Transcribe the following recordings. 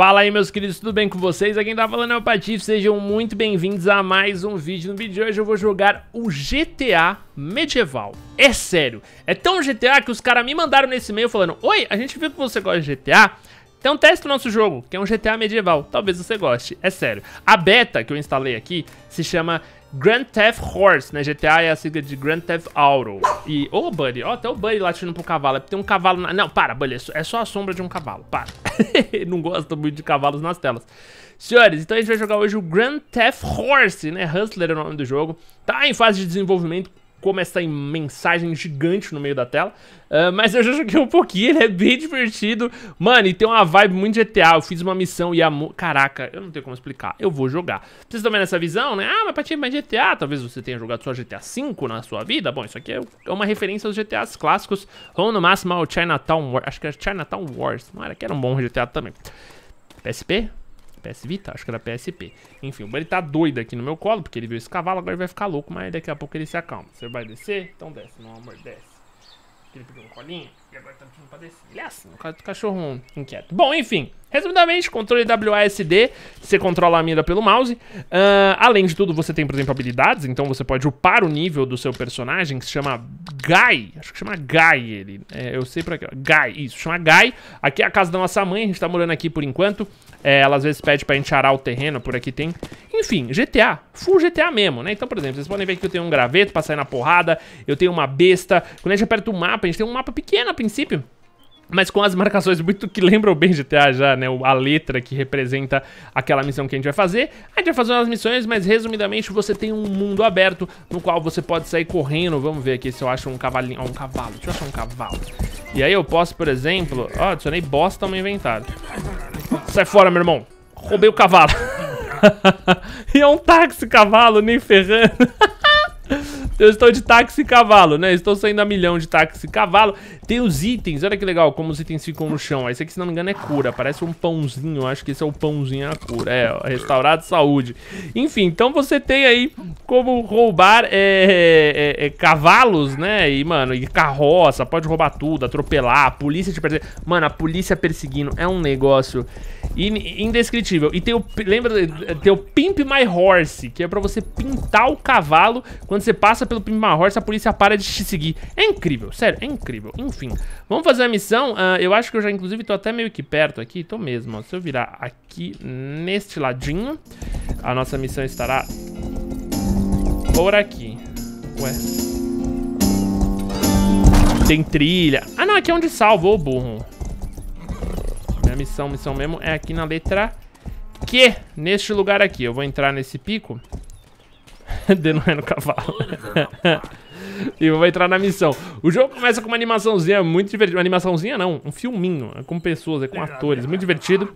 Fala aí meus queridos, tudo bem com vocês? Aqui quem tá falando é o Patife, sejam muito bem-vindos a mais um vídeo. No vídeo de hoje eu vou jogar o GTA Medieval. É sério, é tão GTA que os caras me mandaram nesse e-mail falando Oi, a gente viu que você gosta de GTA, então testa o nosso jogo, que é um GTA medieval, talvez você goste, é sério. A beta que eu instalei aqui se chama Grand Theft Horse, né? GTA é a sigla de Grand Theft Auto. E, ô oh, Buddy, ó, até o Buddy latindo pro cavalo. É tem um cavalo na... Não, para, Buddy, é só a sombra de um cavalo, para. Não gosto muito de cavalos nas telas. Senhores, então a gente vai jogar hoje o Grand Theft Horse, né? Hustler é o nome do jogo. Tá em fase de desenvolvimento, como essa mensagem gigante no meio da tela. Uh, mas eu já joguei um pouquinho, ele é bem divertido. Mano, e tem uma vibe muito GTA. Eu fiz uma missão e a... Caraca, eu não tenho como explicar. Eu vou jogar. Vocês estão vendo essa visão, né? Ah, mas pra ti mais GTA. Talvez você tenha jogado só GTA V na sua vida. Bom, isso aqui é, é uma referência aos GTAs clássicos. Ou no máximo ao Chinatown Wars. Acho que é Chinatown Wars. Não era que era um bom GTA também. PSP? PS Vita? Acho que era PSP. Enfim, o Buddy tá doido aqui no meu colo, porque ele viu esse cavalo, agora ele vai ficar louco, mas daqui a pouco ele se acalma. Você vai descer? Então desce, meu amor, desce. Ele pegou um colinho e agora tá pedindo pra descer. Ele é assim, um cachorro inquieto. Bom, enfim. Resumidamente, controle WASD, você controla a mira pelo mouse. Uh, além de tudo, você tem, por exemplo, habilidades, então você pode upar o nível do seu personagem, que se chama Guy. Acho que chama Guy ele. É, eu sei pra quê. Guy, isso, chama Guy. Aqui é a casa da nossa mãe, a gente tá morando aqui por enquanto. É, ela às vezes pede pra gente arar o terreno, por aqui tem. Enfim, GTA. Full GTA mesmo, né? Então, por exemplo, vocês podem ver que eu tenho um graveto pra sair na porrada, eu tenho uma besta. Quando a gente aperta o mapa, a gente tem um mapa pequeno a princípio. Mas com as marcações muito que lembram bem GTA já, né? A letra que representa aquela missão que a gente vai fazer. A gente vai fazer umas missões, mas resumidamente você tem um mundo aberto no qual você pode sair correndo. Vamos ver aqui se eu acho um cavalinho. Ó, um cavalo. Deixa eu achar um cavalo. E aí eu posso, por exemplo... Ó, adicionei bosta no meu inventário. Sai fora, meu irmão. Roubei o cavalo. e é um táxi cavalo, nem ferrando. Eu estou de táxi cavalo, né? Estou saindo a milhão de táxi cavalo. Tem os itens, olha que legal como os itens ficam no chão. Esse aqui, se não me engano, é cura. Parece um pãozinho, acho que esse é o pãozinho a cura. É, restaurado saúde. Enfim, então você tem aí como roubar é, é, é, cavalos, né? E, mano, e carroça, pode roubar tudo, atropelar, a polícia te perseguir. Mano, a polícia perseguindo é um negócio indescritível. E tem o, lembra, tem o Pimp My Horse, que é pra você pintar o cavalo. Quando você passa pelo Pimp My Horse, a polícia para de te seguir. É incrível, sério, é incrível. Enfim, vamos fazer a missão. Uh, eu acho que eu já, inclusive, tô até meio que perto aqui. Tô mesmo, ó. Se eu virar aqui neste ladinho, a nossa missão estará por aqui. Ué. Tem trilha. Ah, não, aqui é onde salvou o burro. Missão, missão mesmo, é aqui na letra Q. Neste lugar aqui. Eu vou entrar nesse pico. Denuendo o cavalo. e vou entrar na missão. O jogo começa com uma animaçãozinha muito divertida. Uma animaçãozinha não, um filminho. É com pessoas, é com atores. Muito divertido.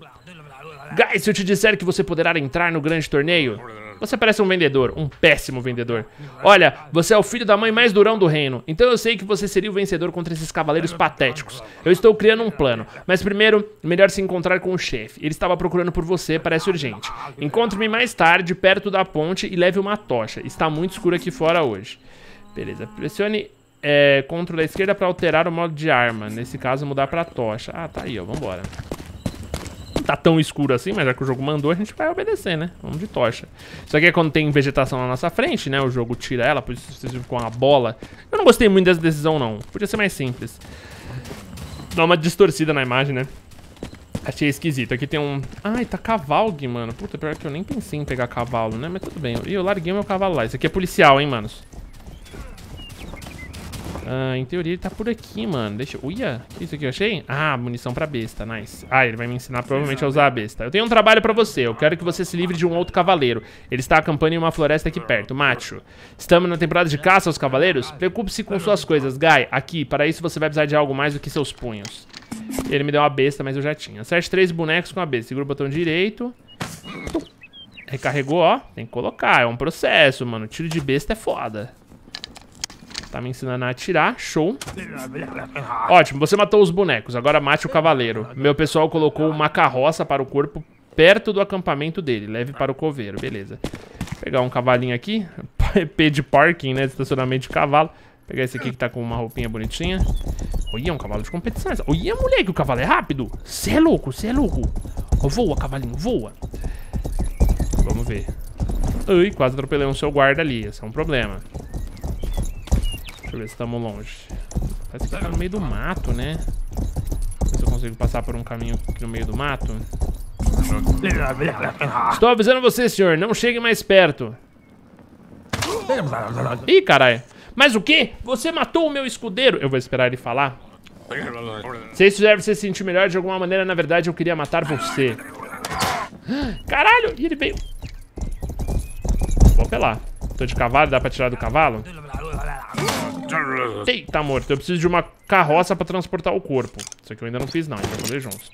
Guys, se eu te disser que você poderá entrar no grande torneio... Você parece um vendedor, um péssimo vendedor. Olha, você é o filho da mãe mais durão do reino, então eu sei que você seria o vencedor contra esses cavaleiros patéticos. Eu estou criando um plano, mas primeiro, melhor se encontrar com o chefe. Ele estava procurando por você, parece urgente. Encontre-me mais tarde, perto da ponte, e leve uma tocha. Está muito escuro aqui fora hoje. Beleza, pressione é, Ctrl à esquerda para alterar o modo de arma. Nesse caso, mudar para tocha. Ah, tá aí, ó, vambora tá tão escuro assim, mas já que o jogo mandou, a gente vai obedecer, né? Vamos de tocha. Isso aqui é quando tem vegetação na nossa frente, né? O jogo tira ela, por isso vocês viram com a bola. Eu não gostei muito dessa decisão, não. Podia ser mais simples. Dá uma distorcida na imagem, né? Achei esquisito. Aqui tem um... Ai, tá cavalgue, mano. Puta, pior que eu nem pensei em pegar cavalo, né? Mas tudo bem. E eu larguei meu cavalo lá. Isso aqui é policial, hein, manos. Ah, em teoria ele tá por aqui, mano. Deixa eu... Uia, isso aqui eu achei? Ah, munição pra besta, nice. Ah, ele vai me ensinar provavelmente a usar a besta. Eu tenho um trabalho pra você. Eu quero que você se livre de um outro cavaleiro. Ele está acampando em uma floresta aqui perto. Macho. Estamos na temporada de caça aos cavaleiros? Preocupe-se com suas coisas. Guy, aqui. Para isso você vai precisar de algo mais do que seus punhos. Ele me deu uma besta, mas eu já tinha. Acerte três bonecos com a besta. Segura o botão direito. Recarregou, ó. Tem que colocar. É um processo, mano. Tiro de besta é foda. Tá me ensinando a atirar, show. Ótimo, você matou os bonecos, agora mate o cavaleiro. Meu pessoal colocou uma carroça para o corpo perto do acampamento dele. Leve para o coveiro, beleza. Vou pegar um cavalinho aqui. P de parking, né? Estacionamento de cavalo. Vou pegar esse aqui que tá com uma roupinha bonitinha. Olha, um cavalo de competição. Olha, moleque, o cavalo é rápido. Você é louco, você é louco. Oh, voa, cavalinho, voa. Vamos ver. Ui, quase atropelei um seu guarda ali. Esse é um problema. Deixa eu ver se estamos longe. Parece que tá no meio do mato, né? Se eu consigo passar por um caminho aqui no meio do mato. Estou avisando você, senhor. Não chegue mais perto. Ih, caralho. Mas o quê? Você matou o meu escudeiro. Eu vou esperar ele falar. Se isso deve se sentir melhor de alguma maneira, na verdade eu queria matar você. Caralho! E ele veio... Vou apelar. Tô de cavalo, dá pra tirar do cavalo? Ei, tá morto. Eu preciso de uma carroça pra transportar o corpo. Isso aqui eu ainda não fiz não, a gente vai fazer juntos.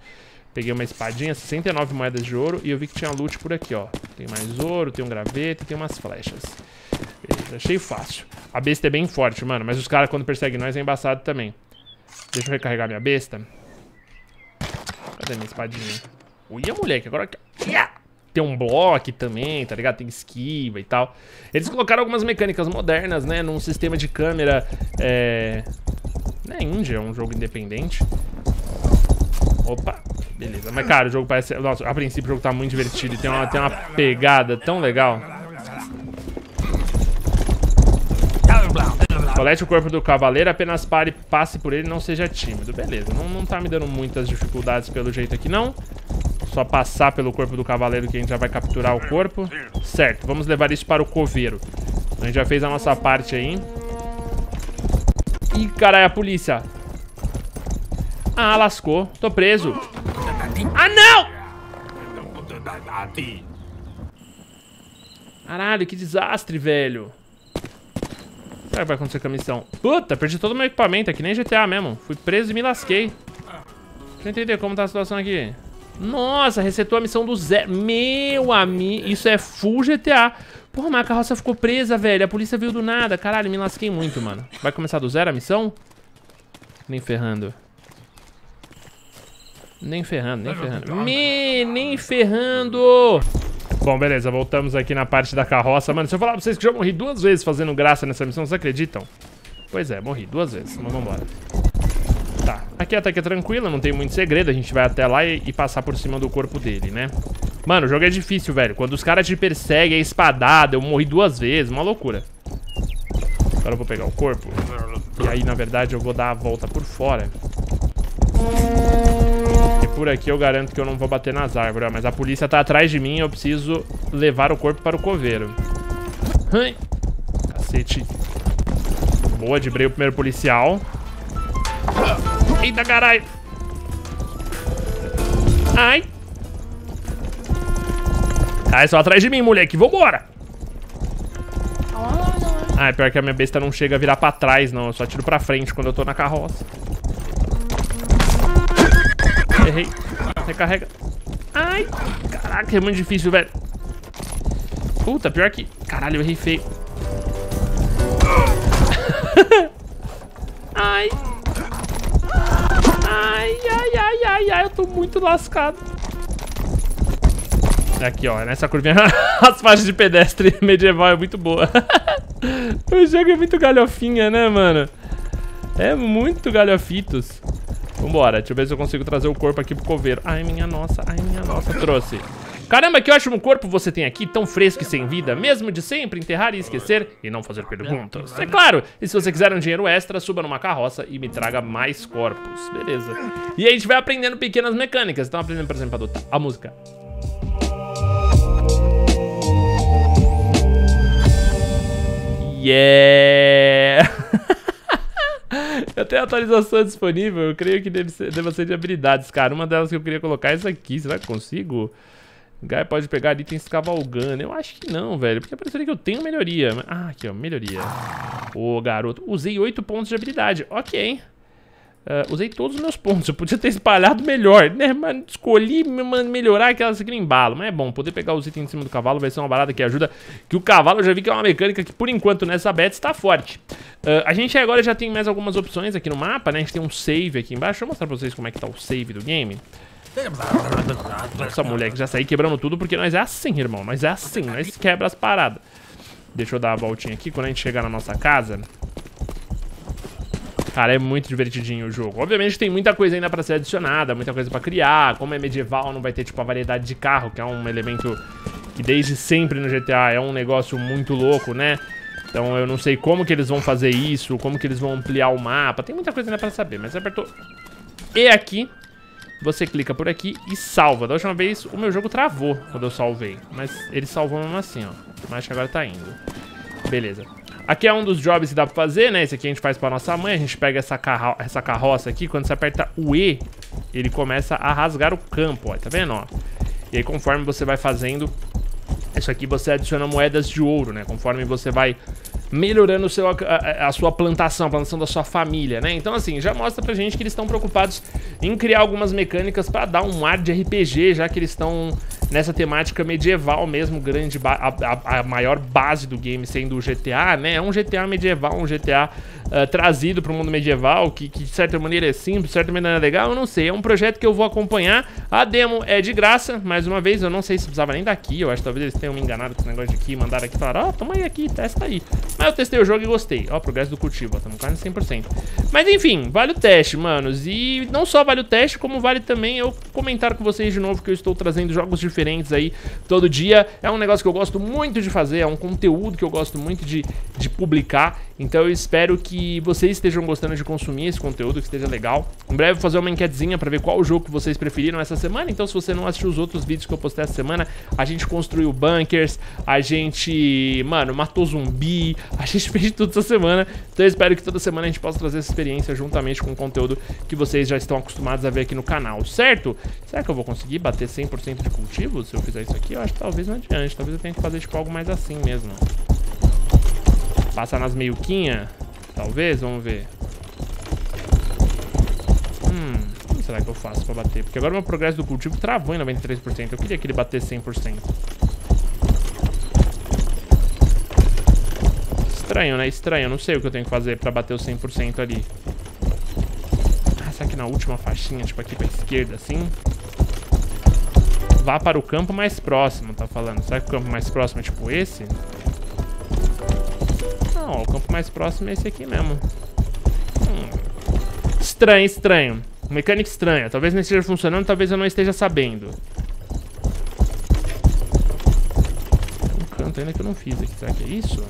Peguei uma espadinha, 69 moedas de ouro e eu vi que tinha loot por aqui, ó. Tem mais ouro, tem um graveto e tem umas flechas. Beleza, achei fácil. A besta é bem forte, mano, mas os caras quando perseguem nós é embaçado também. Deixa eu recarregar minha besta. Cadê minha espadinha? Uia, moleque, agora... Tem um bloco também, tá ligado? Tem esquiva e tal. Eles colocaram algumas mecânicas modernas, né? Num sistema de câmera... É... Não é Índia, é um jogo independente. Opa, beleza. Mas, cara, o jogo parece... Nossa, a princípio o jogo tá muito divertido e tem uma, tem uma pegada tão legal. Colete o corpo do cavaleiro, apenas pare, passe por ele não seja tímido. Beleza, não, não tá me dando muitas dificuldades pelo jeito aqui, não. Só passar pelo corpo do cavaleiro que a gente já vai capturar o corpo. Certo, vamos levar isso para o coveiro. A gente já fez a nossa parte aí. Ih, caralho, a polícia. Ah, lascou. Tô preso. Ah, não! Caralho, que desastre, velho. O que vai acontecer com a missão? Puta, perdi todo o meu equipamento, é que nem GTA mesmo. Fui preso e me lasquei. Deixa eu entender como tá a situação aqui. Nossa, resetou a missão do zero. Meu amigo, isso é full GTA. Porra, mas a carroça ficou presa, velho. A polícia veio do nada. Caralho, me lasquei muito, mano. Vai começar do zero a missão? Nem ferrando. Nem ferrando, nem ferrando. Me, nem ferrando! Bom, beleza, voltamos aqui na parte da carroça. Mano, se eu falar pra vocês que já morri duas vezes fazendo graça nessa missão, vocês acreditam? Pois é, morri duas vezes, mas vambora. Tá, aqui até que é tranquilo, não tem muito segredo. A gente vai até lá e, e, passar por cima do corpo dele, né? Mano, o jogo é difícil, velho. Quando os caras te perseguem, é espadada. Eu morri duas vezes, uma loucura. Agora eu vou pegar o corpo. E aí, na verdade, eu vou dar a volta por fora por aqui eu garanto que eu não vou bater nas árvores. Mas a polícia tá atrás de mim e eu preciso levar o corpo para o coveiro. Cacete. Boa, debrei o primeiro policial. Eita, caralho. Ai. Ai, só atrás de mim, moleque. Vambora. Ah, é pior que a minha besta não chega a virar pra trás, não. Eu só tiro pra frente quando eu tô na carroça. Errei. Recarrega. Ai, caraca, é muito difícil, velho. Puta, pior que... Caralho, eu errei feio. ai. Ai, ai, ai, ai, ai, eu tô muito lascado. Aqui, ó, nessa curvinha, as faixas de pedestre medieval é muito boa. o jogo é muito galhofinha, né, mano? É muito galhofitos. Vambora, deixa eu ver se eu consigo trazer o corpo aqui pro coveiro. Ai, minha nossa, ai, minha nossa, trouxe. Caramba, que ótimo corpo você tem aqui, tão fresco e sem vida, mesmo de sempre enterrar e esquecer e não fazer perguntas. É claro, e se você quiser um dinheiro extra, suba numa carroça e me traga mais corpos. Beleza. E aí a gente vai aprendendo pequenas mecânicas. Então aprendendo, por exemplo, a adotar a música. Yeah! Eu tenho atualização disponível, eu creio que deve ser, deve ser de habilidades, cara. Uma delas que eu queria colocar é essa aqui, será que consigo? O Guy pode pegar itens cavalgando. Eu acho que não, velho, porque parece que eu tenho melhoria. Ah, aqui, ó, melhoria. Ô, garoto, usei 8 pontos de habilidade, ok. Uh, usei todos os meus pontos, eu podia ter espalhado melhor, né? Mas escolhi melhorar aquelas embalo. Mas é bom, poder pegar os itens em cima do cavalo vai ser uma barata que ajuda. Que o cavalo eu já vi que é uma mecânica que por enquanto nessa beta está forte. Uh, a gente agora já tem mais algumas opções aqui no mapa, né? A gente tem um save aqui embaixo. Deixa eu mostrar pra vocês como é que tá o save do game. Nossa, moleque, já saí quebrando tudo porque nós é assim, irmão. Nós é assim, nós quebra as paradas. Deixa eu dar a voltinha aqui. Quando a gente chegar na nossa casa, Cara, é muito divertidinho o jogo. Obviamente tem muita coisa ainda pra ser adicionada, muita coisa pra criar. Como é medieval, não vai ter, tipo, a variedade de carro, que é um elemento que desde sempre no GTA é um negócio muito louco, né? Então eu não sei como que eles vão fazer isso, como que eles vão ampliar o mapa. Tem muita coisa ainda pra saber, mas apertou E aqui, você clica por aqui e salva. Da última vez o meu jogo travou quando eu salvei, mas ele salvou mesmo assim, ó. Mas agora tá indo. Beleza. Aqui é um dos jobs que dá pra fazer, né? Esse aqui a gente faz pra nossa mãe. A gente pega essa, carro essa carroça aqui. Quando você aperta o E, ele começa a rasgar o campo, ó. Tá vendo, ó? E aí, conforme você vai fazendo... Isso aqui você adiciona moedas de ouro, né? Conforme você vai melhorando seu, a, a, sua plantação, a plantação da sua família, né? Então, assim, já mostra pra gente que eles estão preocupados em criar algumas mecânicas pra dar um ar de RPG, já que eles estão nessa temática medieval mesmo, grande a, a, a, maior base do game sendo o GTA, né? É um GTA medieval, um GTA uh, trazido para o mundo medieval, que, que, de certa maneira é simples, de certa maneira é legal, eu não sei. É um projeto que eu vou acompanhar. A demo é de graça, mais uma vez, eu não sei se precisava nem daqui, eu acho que talvez eles tenham me enganado com esse negócio de aqui, mandaram aqui e falaram, ó, oh, toma aí aqui, testa aí. Mas eu testei o jogo e gostei. Ó, progresso do cultivo, estamos quase 100%. Mas enfim, vale o teste, manos. E não só vale o teste, como vale também eu comentar com vocês de novo que eu estou trazendo jogos diferentes aí todo dia. É um negócio que eu gosto muito de fazer, é um conteúdo que eu gosto muito de, de publicar. Então eu espero que vocês estejam gostando de consumir esse conteúdo, que esteja legal. Em breve vou fazer uma enquetezinha pra ver qual jogo que vocês preferiram essa semana. Então se você não assistiu os outros vídeos que eu postei essa semana, a gente construiu bunkers, a gente, mano, matou zumbi, a gente fez tudo essa semana. Então eu espero que toda semana a gente possa trazer essa experiência juntamente com o conteúdo que vocês já estão acostumados a ver aqui no canal, certo? Será que eu vou conseguir bater 100% de cultivo se eu fizer isso aqui? Eu acho que talvez não adiante, talvez eu tenha que fazer tipo algo mais assim mesmo. Passar nas meiuquinhas? Talvez, vamos ver. Hum, como será que eu faço pra bater? Porque agora meu progresso do cultivo travou em 93%. Eu queria que ele batesse 100%. Estranho, né? Estranho. Eu não sei o que eu tenho que fazer pra bater o 100% ali. Ah, será que na última faixinha, tipo aqui pra esquerda, assim? Vá para o campo mais próximo, tá falando. Será que o campo mais próximo é tipo esse? Não, o campo mais próximo é esse aqui mesmo. Hum. Estranho, estranho. Mecânica estranha. Talvez não esteja funcionando, talvez eu não esteja sabendo. Um canto ainda que eu não fiz aqui. Será que é isso?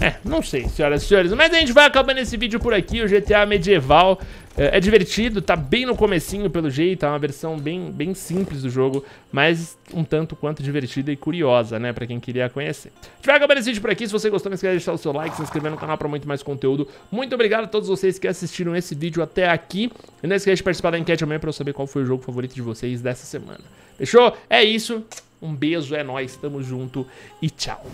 É, não sei, senhoras e senhores. Mas a gente vai acabando esse vídeo por aqui. O GTA medieval é, é, divertido, tá bem no comecinho pelo jeito. É uma versão bem, bem simples do jogo, mas um tanto quanto divertida e curiosa, né? Pra quem queria conhecer. A gente acabando esse vídeo por aqui. Se você gostou, não esqueça de deixar o seu like, se inscrever no canal pra muito mais conteúdo. Muito obrigado a todos vocês que assistiram esse vídeo até aqui. E não esqueça de participar da enquete amanhã pra eu saber qual foi o jogo favorito de vocês dessa semana. Fechou? É isso. Um beijo, é nóis, tamo junto e tchau.